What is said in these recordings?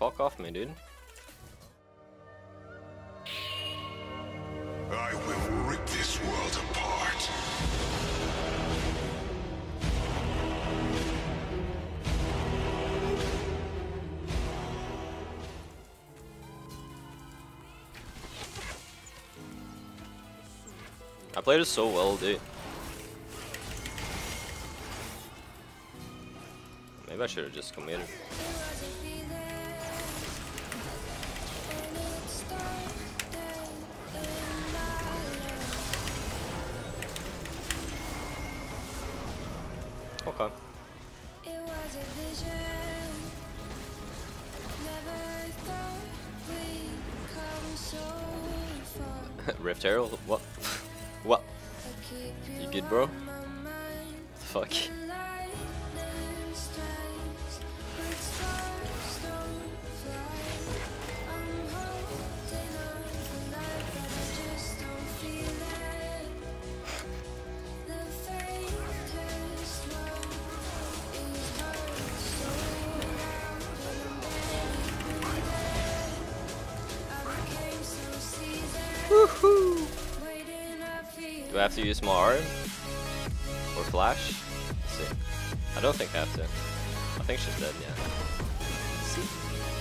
Fuck off me, dude. I will rip this world apart. I played it so well, dude. Maybe I should have just committed. Okay. Rift Herald? What? what? You good, bro? Fuck. I have to use my arm? Or flash? Let's see. I don't think I have to. I think she's dead, yeah. See?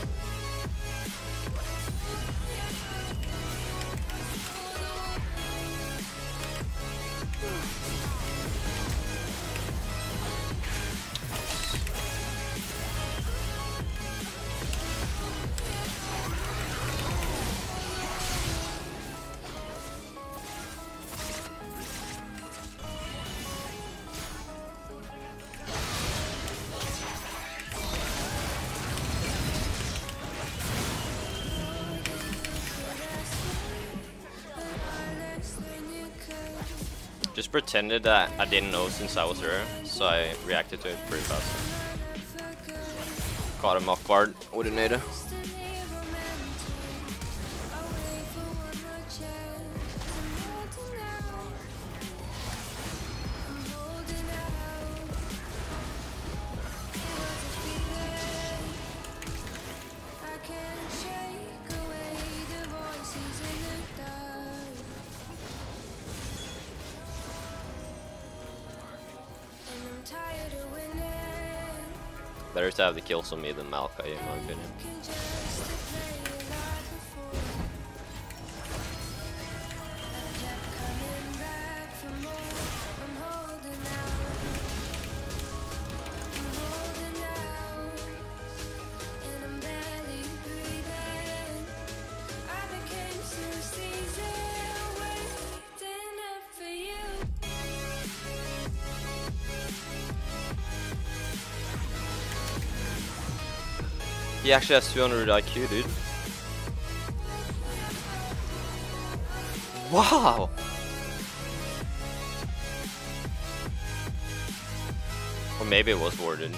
Pretended that I didn't know since I was there, so I reacted to it pretty fast. Caught him off guard with a nada. Better to have the kills on me than Maokai, in my opinion. He actually has 200 IQ, dude. Wow! Or maybe it was warded.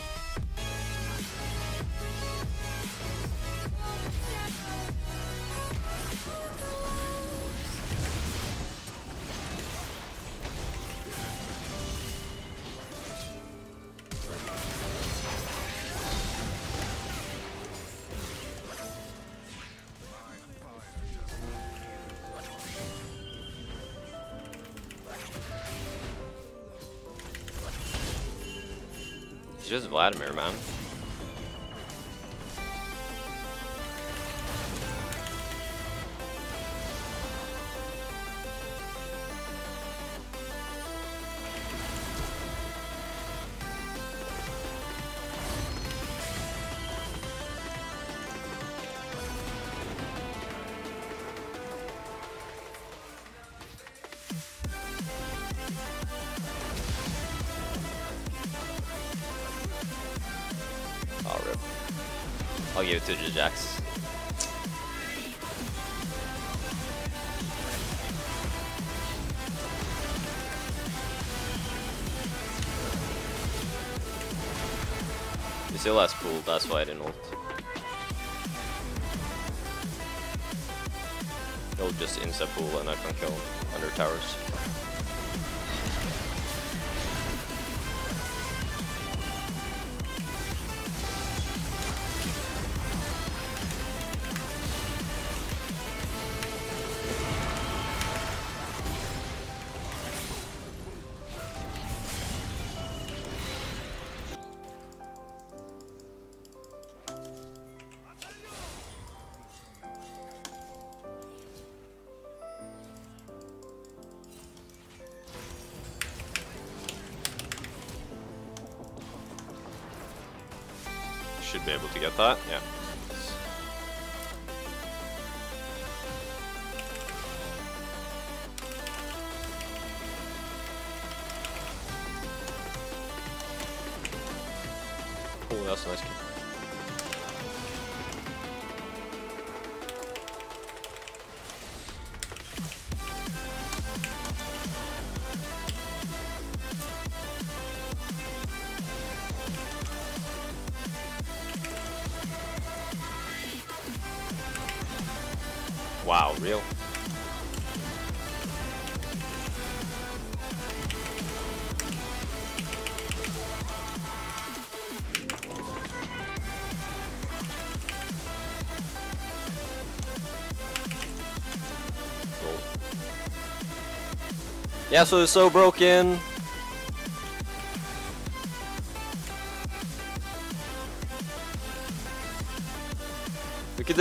Just Vladimir, man. I'll give it to the Jax. He still has pool, that's why I didn't ult. He'll just insta pool and I can kill under towers. Should be able to get that. Yeah. Oh, that's nice Wow, real? Yeah, so it's so broken.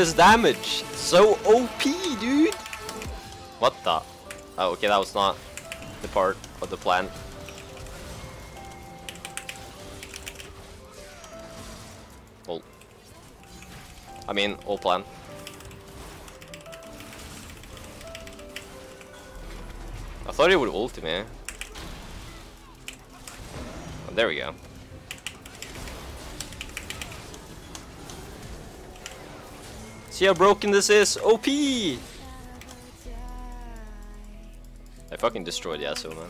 This damage. So OP, dude. What the? Oh, okay, that was not the part of the plan. Well, I mean, all plan. I thought he would ult me. Oh, there we go. See how broken this is? OP! I fucking destroyed Yasuo, man.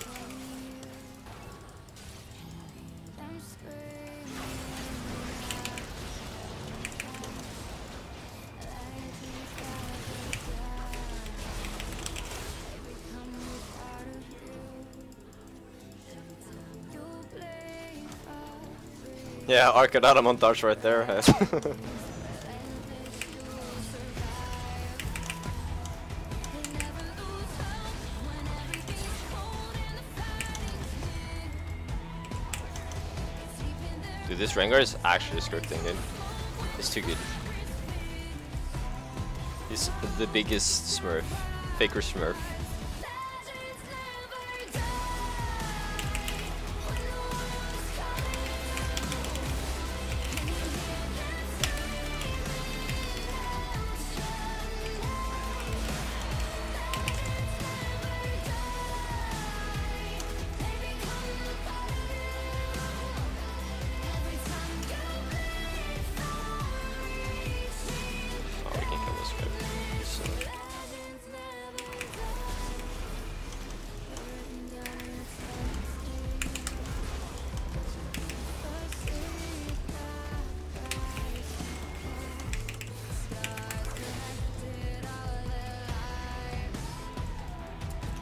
Yeah, Arkadata montage right there. Dude, this Rengar is actually scripting, dude. It's too good. He's the biggest smurf. Faker smurf.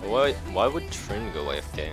Why, why would Trin go AFK?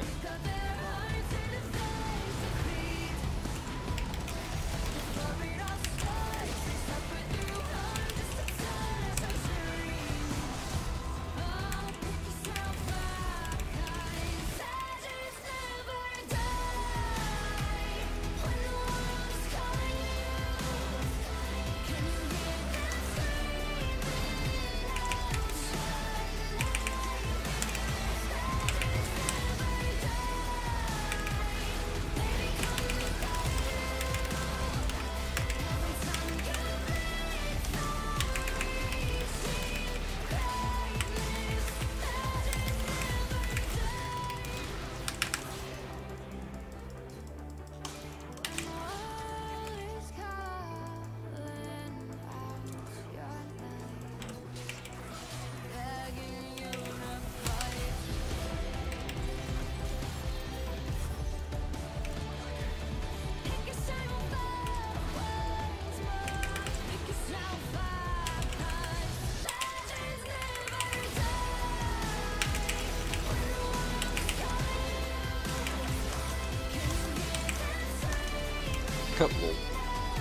Lol.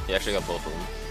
He actually got both of them.